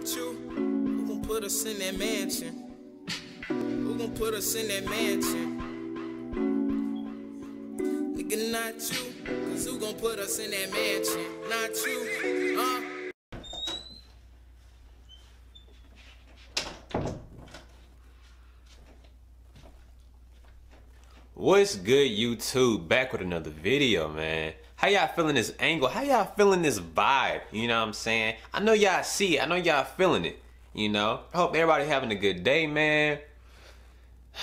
not you. Who gon' put us in that mansion? Who gon' put us in that mansion? Nigga, not you. Cause who gon' put us in that mansion? Not you. Uh. What's good, YouTube? Back with another video, man. How y'all feeling this angle? How y'all feeling this vibe? You know what I'm saying? I know y'all see it. I know y'all feeling it. You know? I hope everybody having a good day, man.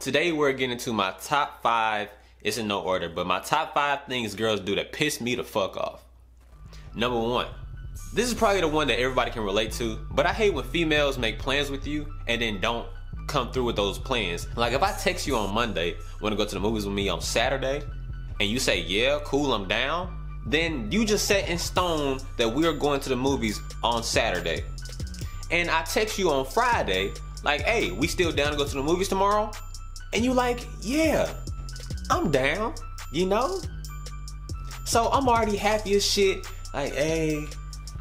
Today we're getting into my top five. It's in no order, but my top five things girls do that piss me the fuck off. Number one. This is probably the one that everybody can relate to, but I hate when females make plans with you and then don't come through with those plans. Like if I text you on Monday, want to go to the movies with me on Saturday, and you say, yeah, cool, I'm down, then you just set in stone that we are going to the movies on Saturday. And I text you on Friday, like, hey, we still down to go to the movies tomorrow? And you like, yeah, I'm down, you know? So I'm already happy as shit. Like, hey,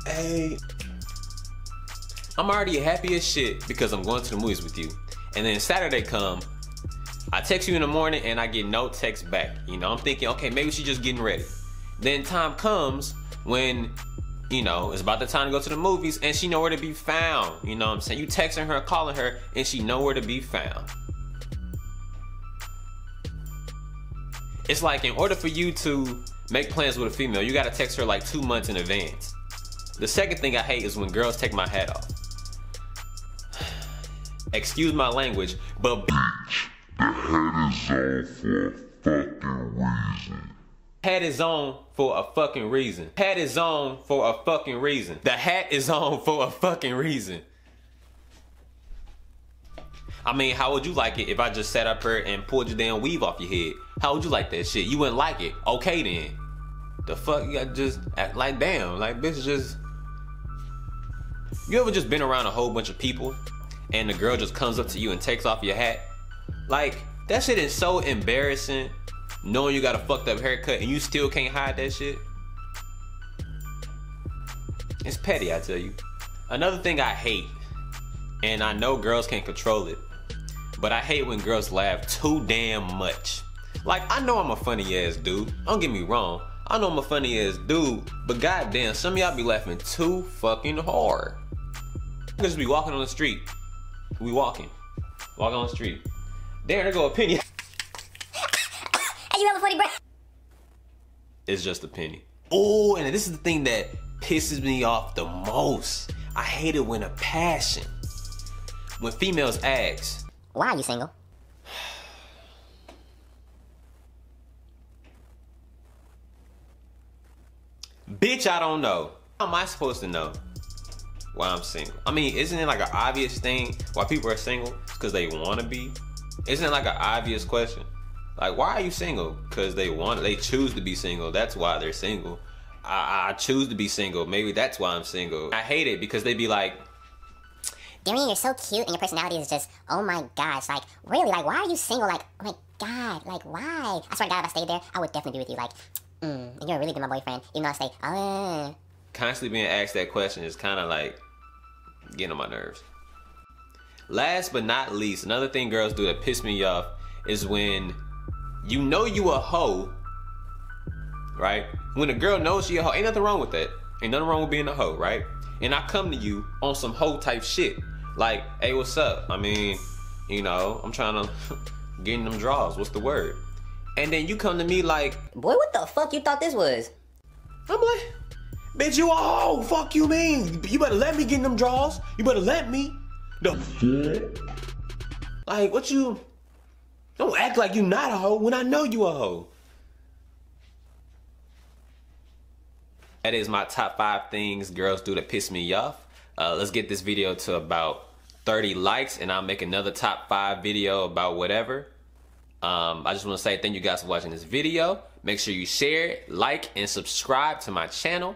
hey. I'm already happy as shit because I'm going to the movies with you. And then Saturday come, I text you in the morning and I get no text back. You know, I'm thinking, okay, maybe she's just getting ready. Then time comes when, you know, it's about the time to go to the movies and she nowhere to be found. You know what I'm saying? You texting her, calling her, and she nowhere to be found. It's like in order for you to make plans with a female, you gotta text her like two months in advance. The second thing I hate is when girls take my hat off excuse my language, but bitch, the hat is on for a fucking reason. Hat is on for a fucking reason. The hat is on for a fucking reason. I mean, how would you like it if I just sat up here and pulled your damn weave off your head? How would you like that shit? You wouldn't like it. Okay then. The fuck you got just act like damn, like bitch just You ever just been around a whole bunch of people and the girl just comes up to you and takes off your hat. Like, that shit is so embarrassing knowing you got a fucked up haircut and you still can't hide that shit. It's petty, I tell you. Another thing I hate, and I know girls can't control it, but I hate when girls laugh too damn much. Like, I know I'm a funny ass dude. Don't get me wrong. I know I'm a funny ass dude, but goddamn, some of y'all be laughing too fucking hard. Just be walking on the street we walking. Walking on the street. There, there go a penny. You have a funny breath. It's just a penny. Oh, and this is the thing that pisses me off the most. I hate it when a passion. When females ask, Why are you single? Bitch, I don't know. How am I supposed to know? Why I'm single. I mean, isn't it like an obvious thing why people are single? Because they want to be. Isn't it like an obvious question? Like, why are you single? Because they want, they choose to be single. That's why they're single. I, I choose to be single. Maybe that's why I'm single. I hate it because they be like, Darian, you're so cute and your personality is just, oh my gosh, like, really, like, why are you single? Like, oh my god, like, why? I swear to God, if I stayed there, I would definitely be with you, like, mm, you're really good, my boyfriend, even though I say, oh. Constantly being asked that question is kind of like, getting on my nerves. Last but not least, another thing girls do that piss me off is when you know you a hoe, right? When a girl knows she a hoe, ain't nothing wrong with that. Ain't nothing wrong with being a hoe, right? And I come to you on some hoe type shit. Like, hey, what's up? I mean, you know, I'm trying to get in them draws. What's the word? And then you come to me like, boy, what the fuck you thought this was? I'm like, Bitch, you a hoe. Fuck you mean? You better let me get in them draws. You better let me. The fuck? Like, what you... Don't act like you not a hoe when I know you a hoe. That is my top five things girls do to piss me off. Uh, let's get this video to about 30 likes and I'll make another top five video about whatever. Um, I just want to say thank you guys for watching this video. Make sure you share, like, and subscribe to my channel